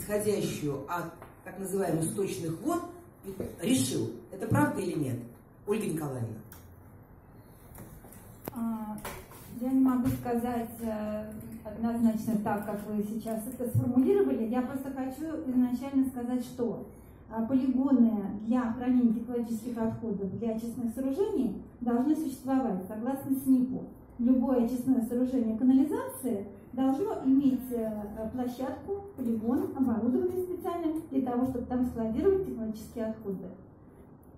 исходящую от так называемых сточных вод, решил. Это правда или нет? Ольга Николаевна. А, я не могу сказать э, однозначно так, как вы сейчас это сформулировали. Я просто хочу изначально сказать, что а, полигоны для хранения технологических отходов для очистных сооружений должны существовать согласно СНИПу. Любое очистное сооружение канализации должно иметь э, площадку, полигон, оборудованный специально для того, чтобы там складировать технологические отходы.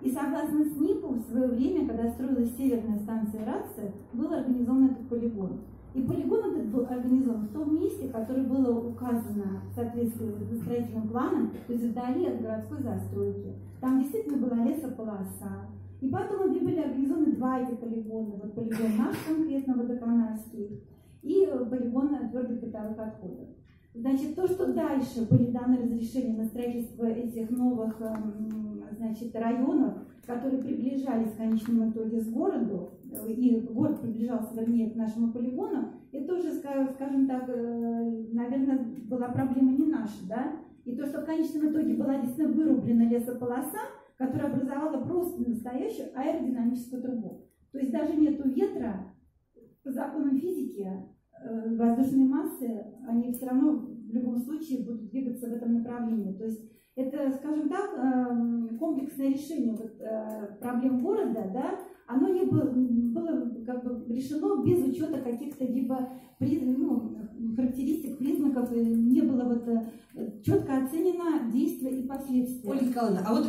И согласно СНИПу, в свое время, когда строилась северная станция РАЦИ, был организован этот полигон. И полигон этот был организован в том месте, которое было указано в соответствии с строительным планом, то есть вдали от городской застройки. Там действительно была лесополоса. И потом были организованы два этих полигона. Вот полигон наш конкретно, водоканальский, и полигон твердых бытовых отходов. Значит, то, что дальше были даны разрешения на строительство этих новых эм, значит, районов, которые приближались в конечном итоге с городу, и город приближался, вернее, к нашему полигону, это уже, скажем так, э, наверное, была проблема не наша, да? И то, что в конечном итоге была действительно вырублена лесополоса, которая образовала просто настоящую аэродинамическую трубу. То есть даже нету ветра, физики Э, воздушные массы, они все равно в любом случае будут двигаться в этом направлении. То есть это, скажем так, эм, комплексное решение вот, э, проблем города, да, оно не было, было как бы решено без учета каких-то либо ну, характеристик, признаков, не было вот э, четко оценено действия и последствия. Ольга Николаевна, а вот